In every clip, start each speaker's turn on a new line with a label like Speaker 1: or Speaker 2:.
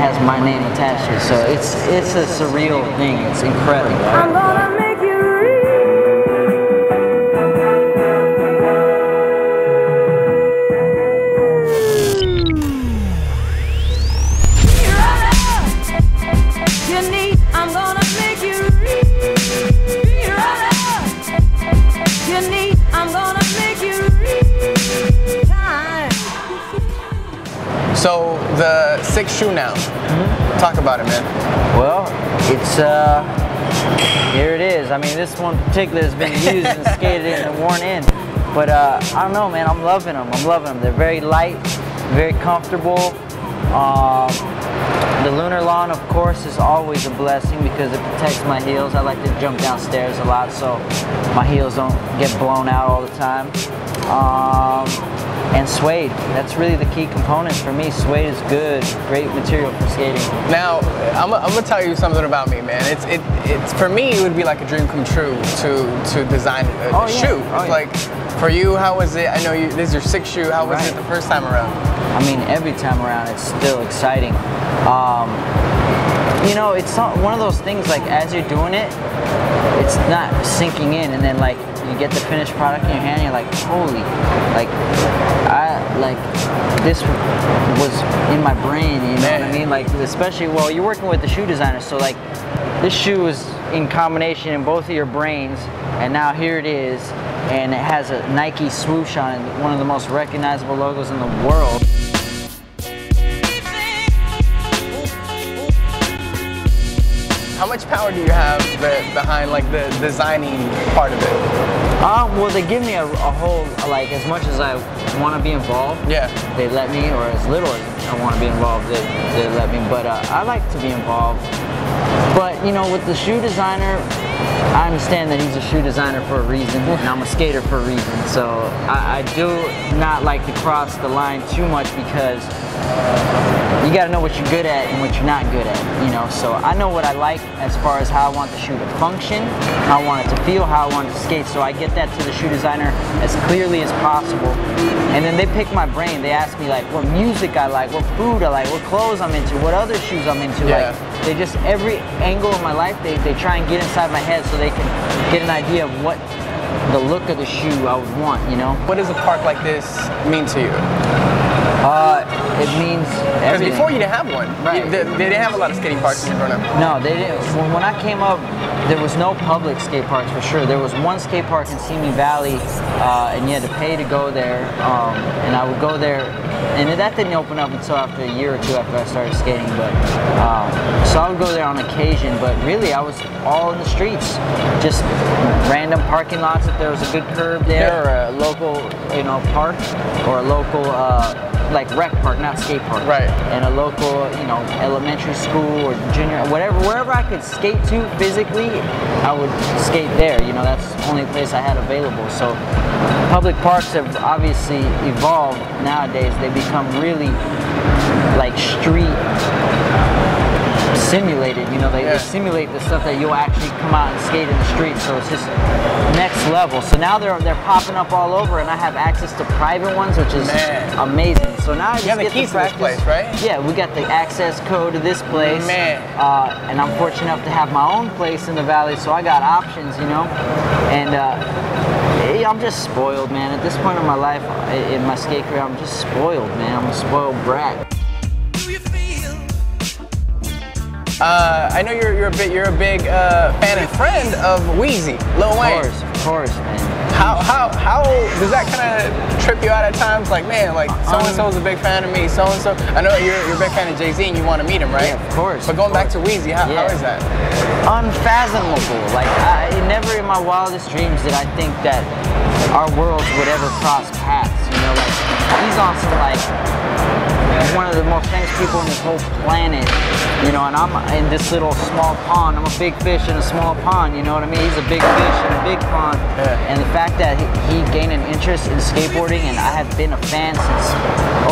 Speaker 1: has my name attached to it. So it's it's a surreal thing. It's incredible.
Speaker 2: So the sixth shoe now. Mm-hmm. Talk about it, man.
Speaker 1: Well, it's uh, here it is. I mean, this one particular has been used and skated in and worn in. But uh, I don't know, man. I'm loving them. I'm loving them. They're very light, very comfortable. Um, the Lunarlon, of course, is always a blessing because it protects my heels. I like to jump downstairs a lot so my heels don't get blown out all the time. Um, and suede. That's really the key component for me. Suede is good, great material for skating.
Speaker 2: Now, I'm, I'm gonna tell you something about me, man. It's it it's for me it would be like a dream come true to to design a,
Speaker 1: oh,
Speaker 2: a
Speaker 1: yeah.
Speaker 2: shoe.
Speaker 1: Oh, yeah.
Speaker 2: Like for you, how was it? I know you this is your sixth shoe. How was
Speaker 1: Right.
Speaker 2: it the first time around?
Speaker 1: I mean, every time around, it's still exciting. Um, you know, it's not one of those things like as you're doing it, it's not sinking in, and then like you get the finished product in your hand, you're like, holy, like I like this was in my brain. You know what I mean? Like especially well, you're working with the shoe designer, so like this shoe is in combination in both of your brains, and now here it is, and it has a Nike swoosh on it, one of the most recognizable logos in the world.
Speaker 2: How much power do you have behind like the designing part of it?
Speaker 1: Um, well, they give me a, a whole, like, as much as I want to be involved,
Speaker 2: Yeah.
Speaker 1: they let me, or as little as I want to be involved, they, they let me. But uh, I like to be involved. But, you know, with the shoe designer, I understand that he's a shoe designer for a reason, and I'm a skater for a reason. So I, I do not like to cross the line too much because you got to know what you're good at and what you're not good at, you know. So I know what I like as far as how I want the shoe to function, how I want it to feel, how I want it to skate. So I get that to the shoe designer as clearly as possible. And then they pick my brain. They ask me like what music I like, what food I like, what clothes I'm into, what other shoes I'm into.
Speaker 2: Yeah.
Speaker 1: Like they just every angle of my life they, they try and get inside my head so they can get an idea of what the look of the shoe I would want, you know?
Speaker 2: What does a park like this mean to you?
Speaker 1: Uh, it means
Speaker 2: Because before you didn't have one.
Speaker 1: Right.
Speaker 2: You- they, they didn't have a lot of skating parks when you were growing up.
Speaker 1: No, they didn't. When, when I came up, there was no public skate parks for sure. There was one skate park in Simi Valley, uh, and you had to pay to go there. Um, and I would go there, and that didn't open up until after a year or two after I started skating. But um, so I would go there on occasion. But really, I was all in the streets, just random parking lots. If there was a good curb there, or a local, you know, park, or a local. Uh, like rec park, not skate park.
Speaker 2: Right.
Speaker 1: And a local, you know, elementary school or junior, whatever, wherever I could skate to physically, I would skate there. You know, that's the only place I had available. So public parks have obviously evolved nowadays. They become really like street simulated. You know, they,
Speaker 2: Yeah.
Speaker 1: they simulate the stuff that you'll actually come out and skate in the street. So it's just next level. So now they're they're popping up all over, and I have access to private ones, which is
Speaker 2: Man.
Speaker 1: amazing. So now I just
Speaker 2: have the keys to this place, right?
Speaker 1: Yeah, we got the access code to this place.
Speaker 2: Man.
Speaker 1: Uh, and I'm fortunate enough to have my own place in the valley, so I got options, you know. And uh, I'm just spoiled, man. At this point in my life, in my skate career, I'm just spoiled, man. I'm a spoiled brat.
Speaker 2: Uh, I know you're, you're a bit you're a big uh, fan and friend of Weezy, Lil Wayne.
Speaker 1: Of course, of course, man.
Speaker 2: How how how does that kind of trip you out at times? Like man, like so and so is a big fan of me. So and so, I know you're you're a big fan of Jay Z and you want to meet him, right?
Speaker 1: Yeah, of course,
Speaker 2: But going back to Weezy, how, how
Speaker 1: Yeah.
Speaker 2: is that?
Speaker 1: unfathomable. Like I never in my wildest dreams did I think that our worlds would ever cross paths. You know, like he's on some like one of the most famous people on this whole planet. You know, and I'm in this little small pond. I'm a big fish in a small pond. You know what I mean? He's a big fish in a big pond.
Speaker 2: Yeah.
Speaker 1: And the fact that he, he gained an interest in skateboarding, and I have been a fan since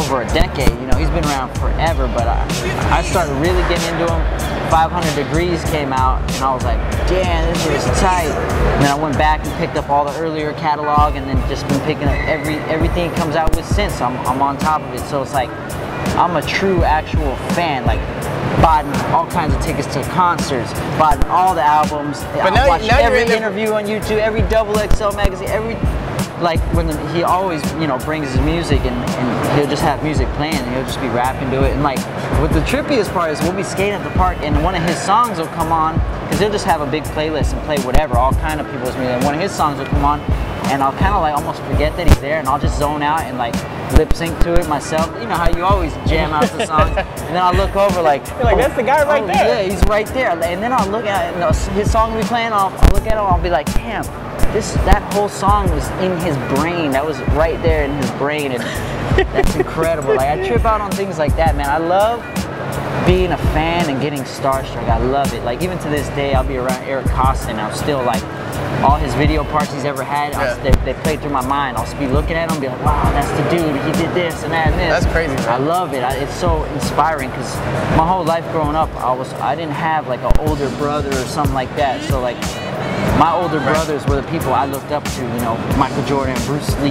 Speaker 1: over a decade. You know, he's been around forever. But I, I started really getting into him 500 Degreez came out, and I was like, damn, this is tight. And then I went back and picked up all the earlier catalog, and then just been picking up every everything he comes out with since. I'm, I'm on top of it, so it's like I'm a true actual fan. Like bought all kinds of tickets to concerts, bought all the albums.
Speaker 2: But now- now you're
Speaker 1: every
Speaker 2: in the-
Speaker 1: interview on YouTube, every double XL magazine, every like when the, he always you know brings his music and, and he'll just have music playing and he'll just be rapping to it. And like what the trippiest part is we'll be skating at the park and one of his songs will come on because he'll just have a big playlist and play whatever all kind of people's music. And one of his songs will come on and I'll kind of like almost forget that he's there and I'll just zone out and like lip sync to it myself. You know how you always jam out the songs and then I'll look over like
Speaker 2: You're like, "That's the guy right
Speaker 1: oh,
Speaker 2: there."
Speaker 1: yeah he's right there. And then I'll look at it and his song will be playing I'll, I'll look at it and I'll be like damn this that whole song was in his brain. That was right there in his brain, and that's incredible. Like I trip out on things like that, man. I love being a fan and getting starstruck. I love it. Like even to this day, I'll be around Eric Koston. I'm still like all his video parts he's ever had. I'll-
Speaker 2: Yeah.
Speaker 1: They, they play through my mind. I'll just be looking at him, and be like, wow, that's the dude. He did this and that and this.
Speaker 2: That's crazy, man.
Speaker 1: I love it. I, it's so inspiring because my whole life growing up, I was I didn't have like an older brother or something like that. So like my older brothers were the people I looked up to. You know, Michael Jordan, Bruce Lee,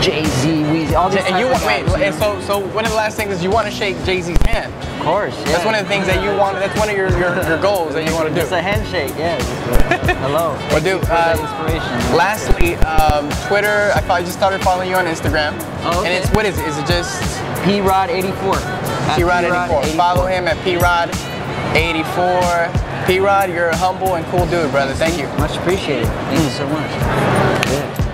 Speaker 1: Jay Z, Weezy, all these.
Speaker 2: And you
Speaker 1: want,
Speaker 2: wait, and so so one of the last things is you want to shake Jay Z's hand.
Speaker 1: of course, yeah.
Speaker 2: That's one of the things that you want. That's one of your your, your goals that you want to do.
Speaker 1: It's a handshake, yeah. Uh, Hello.
Speaker 2: Well, dude, um,
Speaker 1: inspiration.
Speaker 2: Lastly, um, Twitter. I thought I just started following you on Instagram.
Speaker 1: Oh,
Speaker 2: And it's what is it? Is it just
Speaker 1: P Rod 84.
Speaker 2: P Rod 84? Follow him at P Rod 84. P Rod, you're a humble and cool dude, brother. Thank you.
Speaker 1: Much appreciated. Thank you so much. Mm. Yeah.